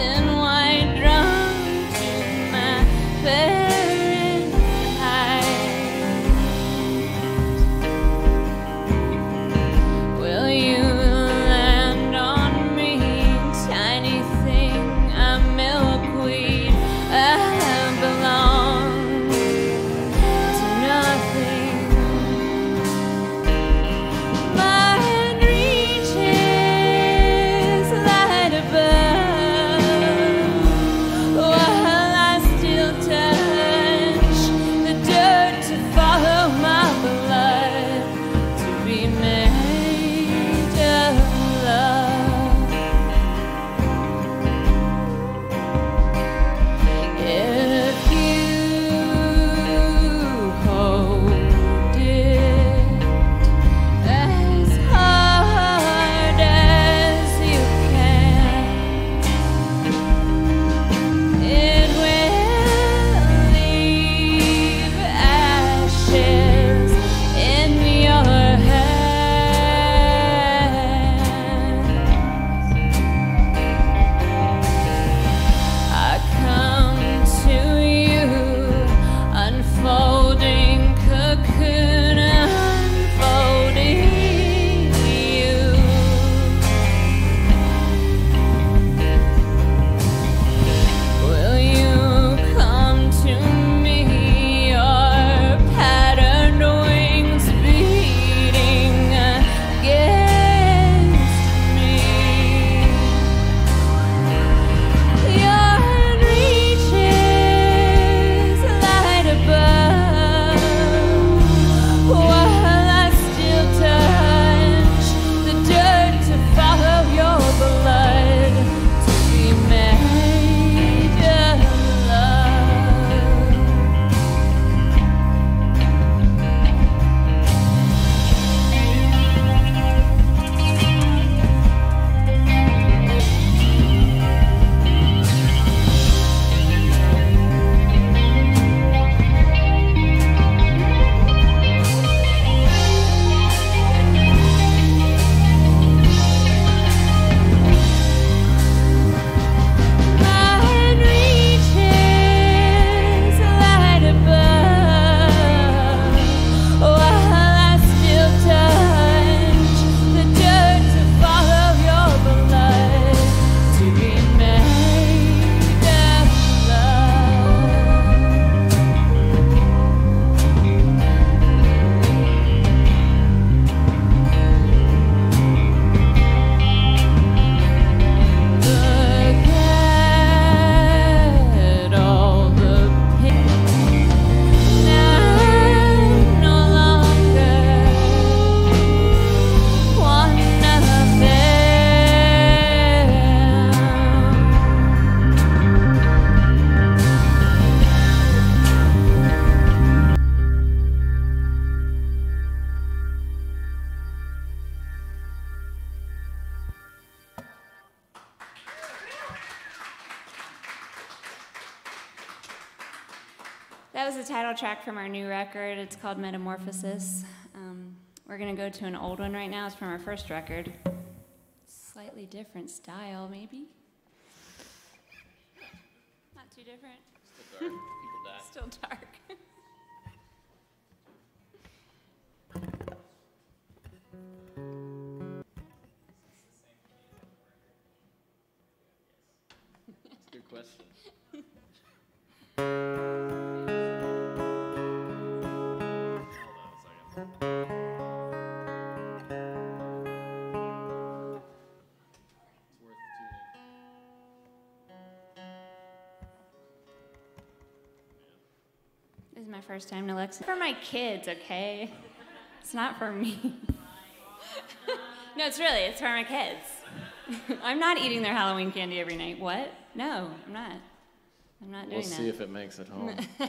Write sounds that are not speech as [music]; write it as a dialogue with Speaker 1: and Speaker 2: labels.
Speaker 1: dipped title track from our new record. It's called Metamorphosis. Um, we're going to go to an old one right now. It's from our first record. Slightly different style, maybe. Not too different.
Speaker 2: Still dark. People die.
Speaker 1: Still dark.
Speaker 2: It's a good question. [laughs]
Speaker 1: This is my first time to Lexington. For my kids, okay? It's not for me. [laughs] no, it's really, it's for my kids. [laughs] I'm not eating their Halloween candy every night. What? No, I'm not. I'm not doing
Speaker 2: We'll
Speaker 1: that.
Speaker 2: see if it makes it home. [laughs]